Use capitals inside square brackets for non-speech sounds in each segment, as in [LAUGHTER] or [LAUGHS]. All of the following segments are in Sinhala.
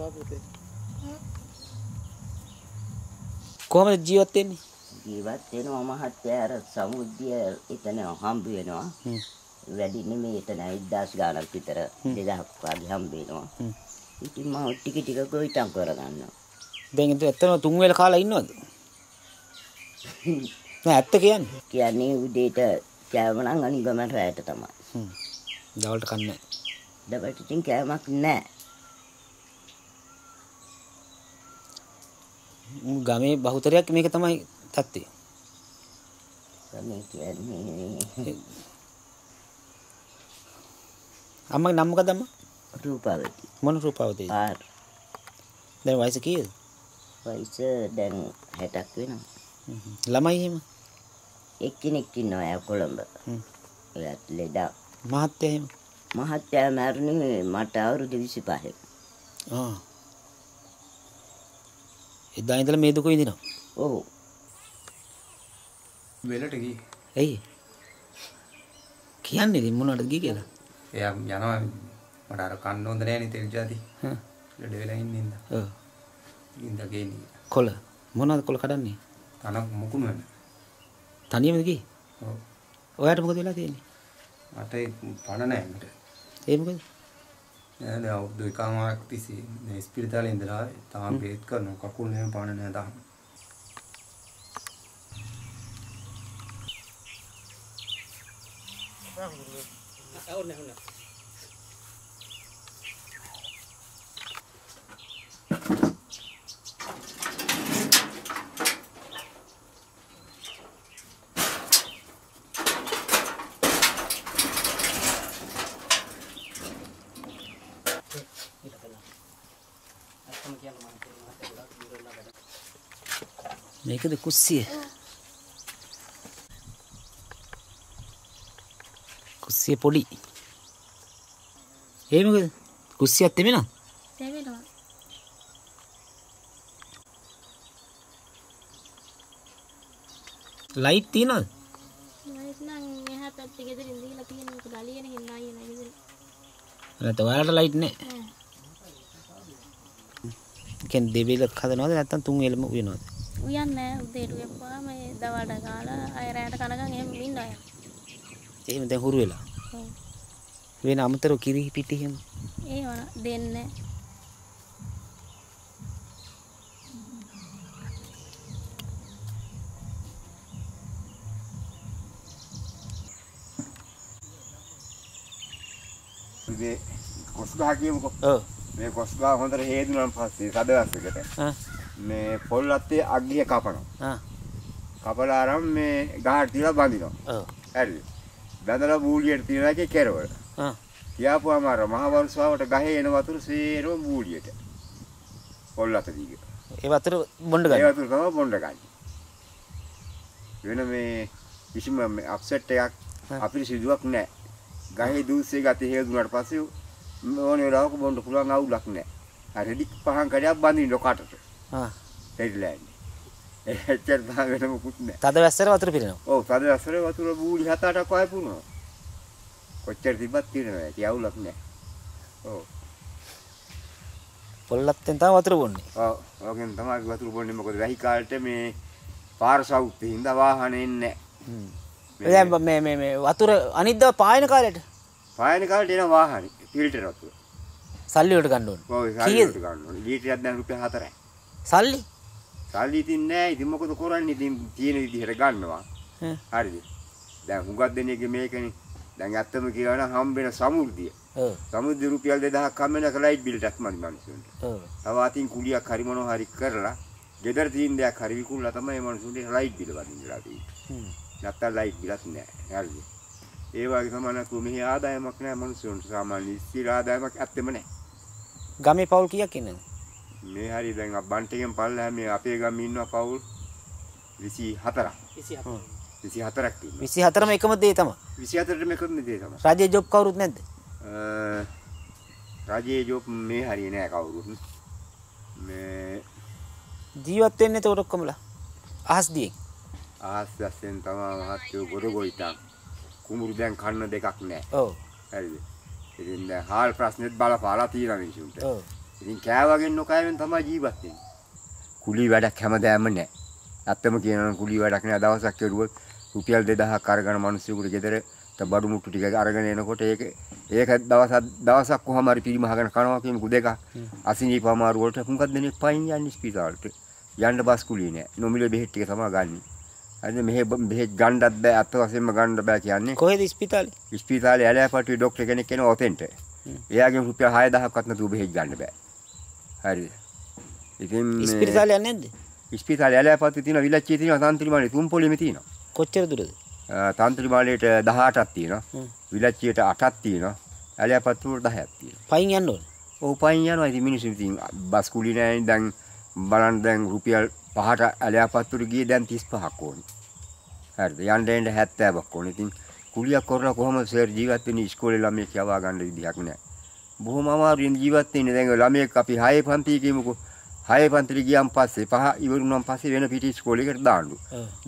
එපා පුතේ. කොහමද ජීවත් වෙන්නේ? ජීවත් වෙනවා මහත්තයා අර සමුද්‍රය එතන හම්බ වෙනවා. වැඩි නෙමෙයි එතන 1000 ගාණක් විතර 2000ක් වගේ හම්බ වෙනවා. ඉතින් මම ටික ටික ගොවිතැන් කරගන්නවා. දැන් ඉතින් ඇත්තම තුන් වේල කාලා ඉන්නවද? [LAUGHS] නෑ ඇත්ත කියන්නේ. කියන්නේ උදේට කෑම නම් අනිගමන රැයට තමයි. හ්ම්. දවල්ට කන්නේ. දවල්ට ඉතින් කෑමක් නැහැ. ගමේ බහුතරයක් මේක තමයි තත්ත්වය. මේ කියන්නේ අම්මගේ නම මොකද අම්මා? රූපවති. මොන රූපාවතී? ආර් දැන් වයස කීයද? වයස දැන් 60ක් වෙනවා. හ්ම්. ළමයි එහෙම. එක්කෙනෙක් ඉන්නවා එයා කොළඹ. හ්ම්. එයාත් ලෙඩා. මහත්තයා එහෙම. මහත්තයා මැරුණේ මට අවුරුදු 25. ආ. එදා ඉඳලා මේ දුක විඳිනවා. ඔව්. වෙලට ගියේ. ඇයි? කියන්නේ ඉතින් මොනවටද ගියේ කියලා? එයා යනවා මට අර කන්න හොඳ නැහැ නේ තෙල් ජාති. හ්ම්. ලෙඩ වෙලා ඉන්නේ ඉඳ. ඔව්. ඉඳ ගේන්නේ. කොළ. මොනවද කොළ කඩන්නේ? තනක් මුකුණු වෙන. තනියමද ගියේ? ඔව්. ඔයාට මොකද වෙලා තියෙන්නේ? මට පණ නැහැ මට. ඒ මොකද? නෑ දැන් අවුරුදු එකමාරක් තිස්සේ මේ ස්පිරිතාලේ ඉඳලා තාම බේත් කරනවා කකුල් නෙමෙයි පණ නැහැ තාම. ඕනේ ඕනේ. මේකද කුස්සිය. කුස්සිය පොඩි. ඒ මොකද? කුස්සියක් තෙමෙනවද? තෙමෙනවා. ලයිට් තියනවද? ලයිට් නම් එහා පැත්තේ ගෙදරින් දීලා තියෙන එක ගලියන හින්දා අයියේ නෑ ගෙදරින්. නැත්නම් ඔයාලට ලයිට් නැහැ. ඈ. කියන්නේ දෙවිලක් හදනවද නැත්නම් තුන් වේලම උයනවද? උයන්නේ නෑ උදේට උයපුවාම ඒ දවල්ට කාලා අය රැයට කනකම් එහෙම ඉන්නවා යා. එහෙම දැන් හුරු වෙලා. ඔව්. වෙන අමතරව කිරි පිටි එහෙම. ඒ වන දෙන්නේ මේ කොස් ගහ කියමුකෝ. ඔව්. මේ කොස් ගහ හොඳට හේදුනන් පස්සේ සදවස්සකට ආ මේ පොල් අත්තේ අග්ගිය කපනවා. කපලා අරන් මේ ගහට තියලා බඳිනවා. ඔව්. හරිද? බඳලා බූලියට තියලා එකේ කෙරවල. ආ තියාපුවාම අර මහ වර්ෂාවට ගහේ එන වතුර සේරම බූලියට. පොල් අත දිග. ඒ වතුර බොණ්ඩ ඒ ගන්න. වතුර තමයි බොණ්ඩ ගන්න. වෙන මේ කිසිම අප්සෙට් එකක් හා. අපිට සිදුවක් නැහැ. ගහේ දූස්සේ ගත හේතුනට පස්සේ ඕන වෙලාවක බොන්න පුළුවන් අවුලක් නැහැ. අර රෙදි පහන් කඩයක් බඳින්න කටට. ඉන්නේ. එච්චර පහ වෙන මොකුත් නැහැ. තද වැස්සර වතුර පිරෙනවා. ඔව් තද ඇසරේ වතුර බූලි හත අටක් වය පුනවා. කොච්චර තිබ්බත් තියෙනවා ඇති අවුලක් නැහැ. ඔව්. පොල්ලත්තෙන් තමයි වතුර බොන්නේ. ඔව්. ඔගෙන් තමයි වතුර බොන්නේ මොකද වැහි කාලට මේ පාර සවුත්තේ හින්දා වාහනේ එන්නේ හ්ම්. දැන් මේ මේ මේ වතුර අනිද්දා පායන කාලෙට පායන කාලට එන වාහනේ ෆිල්ටර් වතුර. සල්ලි වලට ගන්න ඕනේ. ඔව්? සල්ලි ගන්න ඕනේ. ලීටරයක් දැන් රුපියල් 4යි. සල්ලි? සල්ලි ඉතින් නැහැ. ඉතින් මොකද කරන්නේ? ඉතින් තියෙන විදිහට ගන්නවා. හරිද? දැන් හුඟක් දෙනෙක්ගේ මේකනේ. දැන් ඇත්තම කියනවා නම් හම්බෙන සමුර්දිය. ඔව්. සමුද්‍ර රුපියල් 2000ක් හම්බෙන ලයිට් බිල්ටක් මනි මිනිස්සුන්ට. ඔව්. තව අතින් කුලියක් හරි මොනවා හරි කරලා ගෙදර තියෙන දෙයක් හරි විකුණලා තමයි මේ මිනිස්සුන්ට ලයිට් බිල වදින්නලා තියෙන්නේ. හ්ම්. නැත්තම් ලයිට් බිලත් නැහැ. හරිද? ඒ වගේ නැතුව මෙහි ආදායමක් නැහැ මිනිස්සුන්ට සාමාන්‍ය ස්ථිර ආදායමක් ඇත්තෙම නැහැ. ගමේ පවුල් කීයක් ඉන්නද? මේ හරි දැන් බන්ටිගෙන් පල්ලා මේ අපේ ගමේ ඉන්නවා පවුල් 24ක්. 24. 24ක් ඉන්නවා. 24ම එකම දේ තමයි. 24ට මේ කරන දේ තමයි. රජයේ ජොබ් කවුරුත් නැද්ද? අ, රජයේ ජොබ් මේ හරිය නෑ කවුරුත්. මේ ජීවත් වෙන්නේ එතකොට ඔක්කොමලා. අහස් දියෙන්. ආස්යෙන් තමයි මහත්යෝ ගොඩගොයිටන්. කුඹුරු දැන් කන්න දෙකක් නෑ. ඔව්. හරිද? ඉතින් දැන් හාල් ප්‍රශ්නෙත් බලපාලා තියෙනවා මිනිසුන්ට. ඔව්. ඉතින් කෑවගෙන් නොකෑවෙන් තමයි ජීවත් වෙන්නේ. කුලී වැඩක් හැමදාම නැහැ. ඇත්තම කියනවා කුලී වැඩක් නෑ දවසක් කෙරුවොත් රුපියල් 2000ක් අරගෙන මිනිස්සුන්ට ගෙදර බඩු මුට්ටු ටික අරගෙන එනකොට ඒක ඒක දවසක් දවසක් කොහම හරි පිරිමහගෙන කනවා කියමුකෝ දෙක. අසිනීප අමාරු වලට හුඟක් දෙනෙක් පයින් යන්නේ ස්පිතාලට. යන්න බස් කුලිය නෑ. නොමිලේ බෙහෙත් ටික තමයි ගන්න. අද මෙහෙ බෙහෙත් ගන්නත් බෑ අත් වශයෙන්ම ගන්න බෑ කියන්නේ. කොහෙද ඉස්පිතාලේ? ඉස්පිතාලේ ඇලෑපටුවේ ડોක්ටර් කෙනෙක් එනවා ඔතෙන්ට. එයාගෙන් රුපියල් 6000ක්වත් නැතුව බෙහෙත් ගන්න බෑ. හරිද? ඉතින් ඉස්පිරිතාලේ යන්නේ නැද්ද? ඉස්පිතාලේ ඇලෑපත්තු තියෙනවා විලච්චියේ තියෙනවා තන්ත්‍රිමාලේ තුන් පොලිමේ තියෙනවා. කොච්චර දුරද? තන්ත්‍රිමාලේට 18ක් තියෙනවා. විලච්චියට 8ක් තියෙනවා. ඇලෑපත්තු වල 10ක් තියෙනවා. පයින් යන්න ඕනේ. ඔව් පයින් යනවා ඉතින් මිනිස්සු ඉතින් බස් කුලි නෑනේ දැන් බලන්න දැන් රුපියල් 5ට ඇලෑපත්තුට ගියේ දැන් 35ක් ඕනේ. හරිද? යන්න එන්න 70ක් ඕනේ. ඉතින් කුලියක් කරලා කොහොමද සර් ජීවත් වෙන්නේ ඉස්කෝලේ ළමයෙක් යවා ගන්න විදිහක් නෑ. බොහොම අමාරුවෙන් ජීවත් වෙන්නේ. දැන් ළමයෙක් අපි 6 පන්ති කියමුකෝ. 6 පන්තිට ගියන් පස්සේ පහ ඉවරුනන් පස්සේ වෙන පිටි ඉස්කෝලේකට දාන්නු.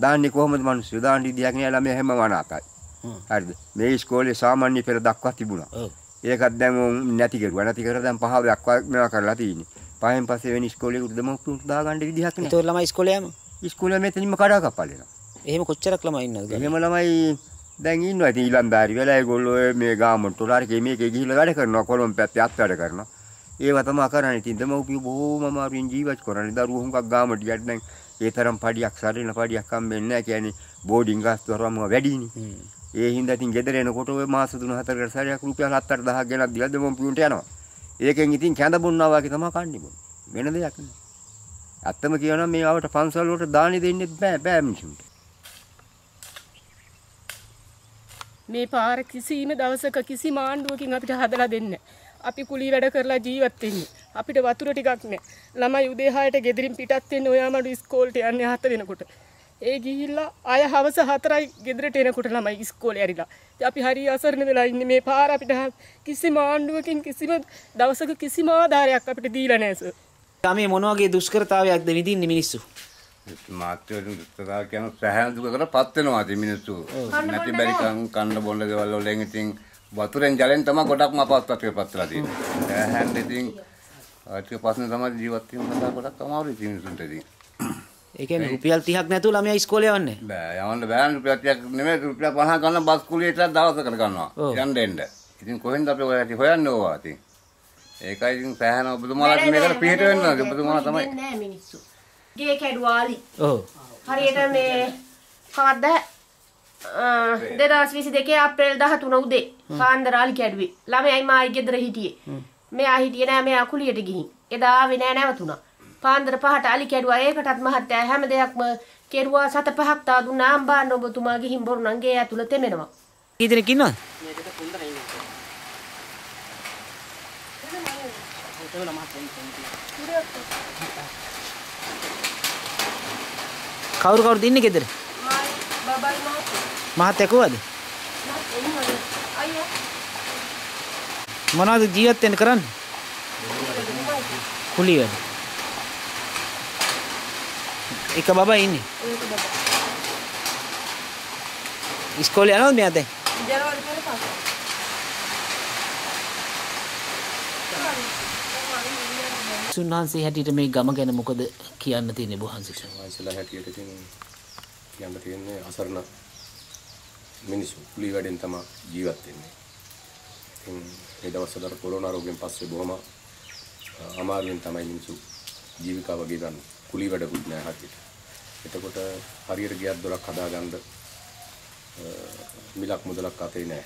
දාන්නේ කොහොමද මිනිස්සු? දාන්න විදිහක් නෑ ළමයා හැම වනාතයි. හ්ම්. හරිද? මේ ඉස්කෝලේ සාමාන්‍ය පෙළ දක්වා තිබුණා. ඒකත් දැන් නැති කරුවා. නැති කර දැන් පහ දක්වා මේවා කරලා තියෙන්නේ. පහෙන් පස්සේ වෙන ඉස්කෝලේ දෙමව්පියන්ට දාගන්න විදිහක් නෑ. ඒතකොට ළමයි ඉස්කෝලේ යෑම. ඉස්කෝලේ මෙතනින්ම කඩා කප්පලෙනවා. එහෙම කොච්චරක් ළමයි ඉන්නවද? එහෙම ළමයි දැන් ඉන්නවා. ඉතින් ඊළම්දාරි වෙලා ඒගොල්ලෝ මේ ගාමන්ට උලාරකේ මේකේ ගිහිල්ලා වැඩ කරනවා. කොළඹ පැත්තේ අත් වැඩ කරනවා. ඒව තමයි කරන්නේ. ඉතින් දෙමව්පියෝ බොහොම අමාරුවෙන් ජීවත් කරන්නේ. දරුවෝ හුඟක් ගාමට ගියත් දැන් ඒ තරම් පඩියක් සරින පඩියක් හම්බෙන්නේ නැහැ. කියන්නේ බෝඩින් ගාස්තු හරවම වැඩිනේ. ඒ හින්දා ඉතින් ගෙදර එනකොට ඔය මාස 3-4කට සැරයක් රුපියල් 7-8000ක් ගෙනත් දීලා දෙමව්පියන්ට යනවා. ඒකෙන් ඉතින් කැඳ බොන්නා වගේ තමයි කන්නේ බොන්නේ. වෙන දෙයක් නෑ. ඇත්තම කියනවා මේ ආවට පන්සල් වලට දානි දෙන්නේ බෑ බෑ මිනිසුන්ට. මේ පාර කිසිම දවසක කිසිම ආණ්ඩුවකින් අපිට හදලා දෙන්නේ නැහැ. අපි කුලී වැඩ කරලා ජීවත් වෙන්නේ. අපිට වතුර ටිකක් නැහැ. ළමයි උදේ 6ට ගෙදරින් පිටත් වෙන්නේ ඔයාමඩු ඉස්කෝලේට යන්නේ 7 වෙනකොට. ඒ ගිහිල්ලා ආය හවස 4යි ගෙදරට එනකොට ළමයි ඉස්කෝලේ ඇරිලා. ඉතින් අපි හරි අසරණ වෙලා ඉන්නේ මේ පාර අපිට කිසිම ආණ්ඩුවකින් කිසිම දවසක කිසිම ආධාරයක් අපිට දීලා නැහැ සර්. ගමේ මොන වගේ දුෂ්කරතාවයක්ද විඳින්නේ මිනිස්සු? මාත්‍යවලින් දුක්ඛතා කියන සෑහෙන දුකකට පත් වෙනවා ඉතින් මිනිස්සු. නැති බැරි කන් කන්න බොන්න දේවල් වලින් ඉතින් වතුරෙන් ජලෙන් තමයි ගොඩක්ම අපහසුතාවයට පත් වෙලා තියෙන්නේ. සෑහෙන ඉතින් ආර්ථික ප්‍රශ්න තමයි ජීවත් වීම සඳහා ගොඩක් අමාරුයි ඉතින් මිනිසුන්ට ඉතින්. ඒ කියන්නේ රුපියල් 30ක් නැතුව ළමයා ඉස්කෝලේ යන්නේ. බෑ යවන්න බෑ රුපියල් 30ක් නෙමෙයි රුපියල් 50 ගන්න බස් කුලියට දවසකට ගන්නවා. යන්න එන්න. ඉතින් කොහෙන්ද අපි ඔය ඇටි හොයන්නේ ඕවා ඉතින්. ඒකයි ඉතින් සෑහෙන ඔබතුමාලාට මේකට පිට වෙන්න ඕනේ. ඔබතුමාලා තමයි නෑ මිනිස්සු. ගේ කැඩුවාලි. ඔව්. හරියට මේ කවද්ද දෙදස් විසි දෙකේ අප්‍රේල් දහතුන උදේ පාන්දර අලි කැඩුවේ. ළමයි මායි ගෙදර හිටියේ. මෙයා හිටියේ නෑ මෙයා කුලියට ගිහින්. එදා ආවේ නෑ නැවතුණා. පාන්දර පහට අලි කැඩුවා. ඒකටත් මහත්තයා හැම දෙයක්ම කෙරුවා සත පහක් තා දුන්නා. අම්බාන්න ඔබතුමා ගිහින් බොරු නම් ගේ ඇතුළ තෙමෙනවා. කී දෙනෙක් ඉන්නවද? මේකට පොන්දර ඉන්නේ. ඒකවල මහත් කවුරු කවුරුද ඉන්නේ ගෙදර? බබයි මහත්තයා කොහොමද? අයියෝ මොනවද ජීවත් වෙන්න කරන්නේ? කුලී වැඩ. එක බබා ඉන්නේ. ඉස්කෝලේ යනවද මෙයා දැන්? ජනවාරි පෙර පස්සේ සුන්වහන්සේ හැටියට මේ ගම ගැන මොකද කියන්න තියෙන්නේ බුහන්සිට? වහන්සේලා හැටියට ඉතින් කියන්න තියෙන්නේ අසරණ මිනිස්සු කුලී වැඩෙන් තමයි ජීවත් වෙන්නේ. ඉතින් මේ දවස්වල අර කොරෝනා රෝගයෙන් පස්සේ බොහොම අ, අමාරුවෙන් තමයි මිනිස්සු ජීවිකාව ගෙවන්නේ. කුලී වැඩකුත් නැහැ හරියට. එතකොට හරියට ගියක් දොරක් හදාගන්න අ, මිලක් මුදලක් අතේ නැහැ.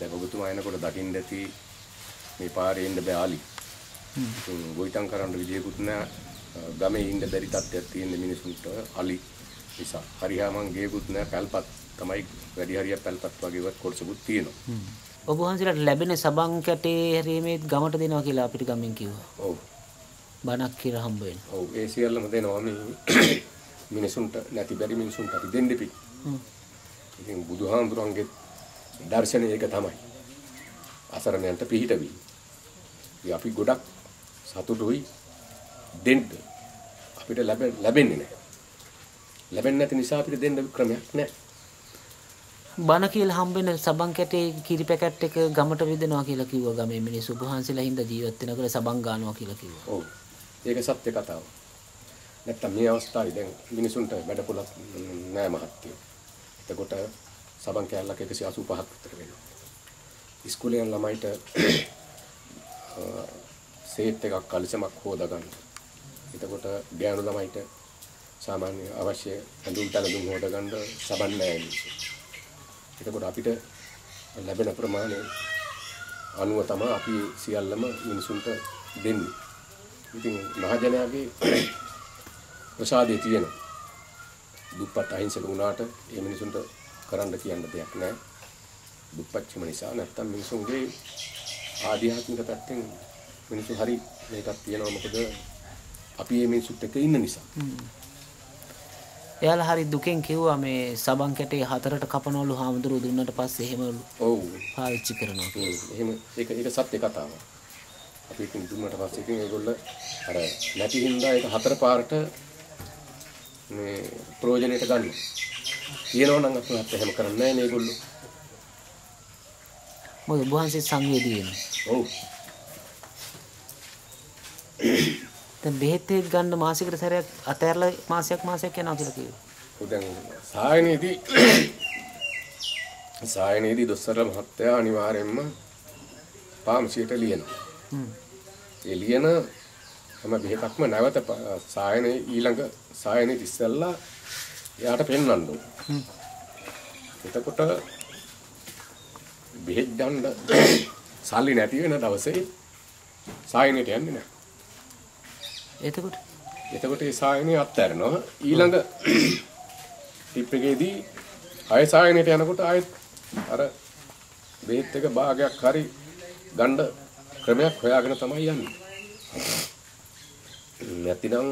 දැන් ඔබතුමා එනකොට දකින්න ඇති මේ පාරේ ඉන්න බෑ ආලි. ගොවිතැන් කරන්න විදියකුත් නැහැ. අ, ගමේ ඉන්න බැරි තත්ත්වයක් තියෙන මිනිසුන්ට අලි නිසා. හරියාමන් ගේකුත් නැහැ, පැල්පත් තමයි වැඩි හරියක් පැල්පත් වගේවත් කොටසකුත් තියෙනවා. ඔබ වහන්සේලාට ලැබෙන සබන් කැටේ හැරීමේ ගමට දෙනවා කියලා අපිට ගමෙන් කිව්වා. ඔව්. බණක් කියලා හම්බ වෙන. ඔව් ඒ සියල්ලම දෙනවා මේ මිනිසුන්ට නැති බැරි මිනිසුන්ට අපි දෙන්න ඉපි. හ්ම්. ඉතින් බුදුහාමුදුරන්ගේ දර්ශනය ඒක තමයි. අසරණයන්ට පිහිටවි. ඉතින් අපි ගොඩක් සතුටුයි දෙන්න අපිට ලැබෙ ලැබෙන්නේ නැහැ. ලැබෙන්නේ නැති නිසා අපිට දෙන්න ක්‍රමයක් නැහැ. බණ කියලා හම්බෙන සබන් කැටේ කිරි පැකට් එක ගමට විදෙනවා කියලා කිව්වා ගමේ මිනිස්සු. වහන්සේලා හින්දා ජීවත් වෙනකොට සබන් ගන්නවා කියලා කිව්වා. ඔව්. ඒක සත්‍ය කතාව. නැත්තම් මේ අවස්ථාවේ දැන් මිනිසුන්ට වැඩපොලක් නෑ මහත්තයෝ. එතකොට සබන් කෑල්ලක් 185ක් විතර වෙනවා. ඉස්කෝලේ යන ළමයිට සේත් එකක් කලිසමක් හොදා ගන්න. එතකොට ගෑනු ළමයිට සාමාන්‍ය අවශ්‍ය ඇඳුම් පැළඳුම් හොදා ගන්න සබන් නෑ මිනිස්සු. එතකොට අපිට ලැබෙන ප්‍රමාණය අනුව තමයි අපි සියල්ලම මිනිසුන්ට දෙන්නේ. ඉතින් මහජනයාගේ ප්‍රසාදේ තියෙනවා. දුප්පත් අහිංසක වුණාට ඒ මිනිසුන්ට කරන්න කියන්න දෙයක් නැහැ. දුප්පත්කම නිසා නැත්තම් මිනිසුන්ගේ ආධ්‍යාත්මික පැත්තෙන් මිනිස්සු හරි මේකක් තියෙනවා මොකද අපි මේ මිනිසුත් එක්ක ඉන්න නිසා. එයාලා හරි දුකෙන් කිව්වා මේ සබන් කැටේ හතරට කපනවලු හාමුදුරුවෝ දුන්නට පස්සේ එහෙමලු ඔව් පාවිච්චි කරනවා. එහෙම ඒක ඒක සත්‍ය කතාවක්. අපි ඉතින් දුන්නට පස්සේ ඉතින් ඒගොල්ල අර නැති හින්දා ඒක හතර පාරට මේ ප්‍රයෝජනෙට ගන්න. තියෙනවා නම් අපිත් එහෙම කරන්නේ නැහැ මේගොල්ලෝ. මොකද ඔබ වහන්සේ සංවේදී වෙනවා. ඔව්. දැන් බෙහෙත් ගන්න මාසෙකට සැරයක් අතෑරලා මාසයක් මාසයක් යනවා කියලා කිව්වා. දැන් සායනයේදී [COUGHS] සායනයේදී දොස්තර මහත්තයා අනිවාර්යෙන්ම පාම්සියට ලියනවා. හ්ම්. ඒ ලියන හැම බෙහෙතක්ම නැවත සායනයේ ඊළඟ සායනයේ ඉස්සෙල්ලා එයාට පෙන්වන්න ඕන. හ්ම්. එතකොට බෙහෙත් ගන්න [COUGHS] සල්ලි නැති වෙන දවසේ සායනයට යන්නේ නැහැ. එතකොට එතකොට ඒ සායනය අත්හැරනවා ඊළඟ ටිප් එකේදී ආය සායනයට යනකොට ආයෙත් අර බෙහෙත් එක භාගයක් හරි ගන්න ක්‍රමයක් හොයාගෙන තමයි යන්නේ. නැතිනම්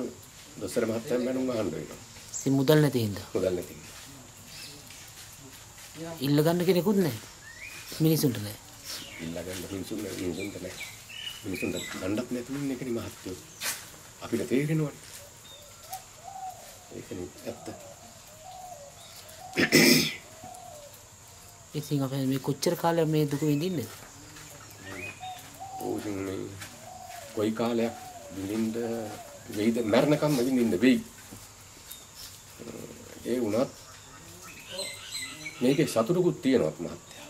දොස්තර මහත්තයන් මැනුම් අහන්න වෙනවා. ඉතින් මුදල් නැති හින්දා මුදල් නැති. ඉල්ල ගන්න කෙනෙකුත් නැහැ. මිනිසුන්ට නැහැ. ඉල්ලගන්න මිනිසුන් මිනිසුන්ට නැහැ. මිනිසුන්ට ගණ්ඩක් නැති වෙන එකනේ මහත්තයෝ. අපිට තේරෙනවනේ. ඒකනේ ඇත්ත. ඉතින් අපි මේ කොච්චර කාලයක් මේ දුක විඳින්නද? ඕ ඉතින් මේ කොයි කාලයක් විඳින්න වෙයිද මරණකම් විඳින්න වෙයි. ඒ වුණත් මේකේ සතුටකුත් තියෙනවා මහත්තයා.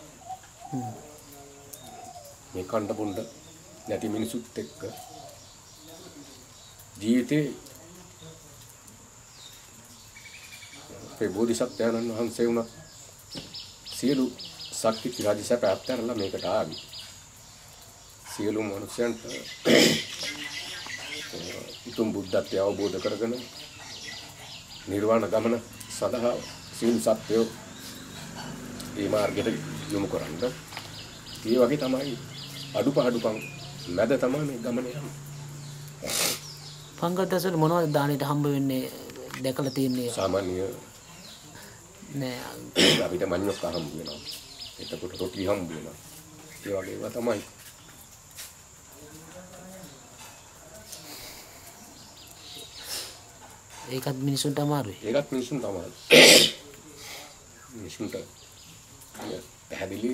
මේ කණ්ඩ බොණ්ඩ නැති මිනිසුත් එක්ක ජීවිතේ අපේ බෝධිසත්වයන්න් වහන්සේ වුණා සියලු ශක්ති රාජසප අත්හැරලා මේකට ආවි. සියලු මනුෂ්‍යයන්ට උතුම් බුද්ධත්වය අවබෝධ කරගෙන නිර්වාණ ගමන සඳහා සියලු සත්වයෝ මේ මාර්ගයට යොමු කරන්න. ඒ වගේ තමයි අඩුපාඩුකම් මැද තමයි මේ ගමන යන්නේ. පංගතසල මොනවද දානෙට හම්බ වෙන්නේ දැකලා තියන්නේ සාමාන්‍ය නෑ අපිට මඤ්ඤොක්ක හම්බ වෙනවා. එතකොට රොටි හම්බ වෙනවා. ඒ වගේ ඒවා තමයි. ඒකත් මිනිසුන්ට අමාරුයි. ඒකත් මිනිසුන් තමයි. මිනිසුන්ට පැහැදිලි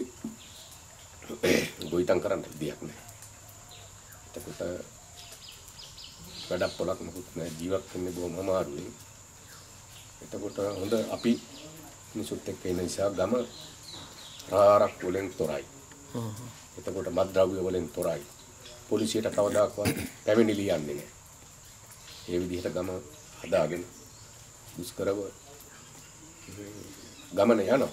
ගොවිතැන් කරන්න විදියක් නැහැ. එතකොට වැඩක් පොලක් මොකුත් නැහැ ජීවත් වෙන්නේ බොහොම අමාරුයි. එතකොට හොඳ අපි මිනිසුත් එක්ක ඉන්න නිසා ගම රාරක් වලින් තොරයි. එතකොට මත්ද්‍රව්‍ය වලින් තොරයි. පොලිසියට කවදාකවත් පැමිණිලි යන්නේ නැහැ. ඒ විදිහට ගම හදාගෙන දුෂ්කරව ගමන යනවා.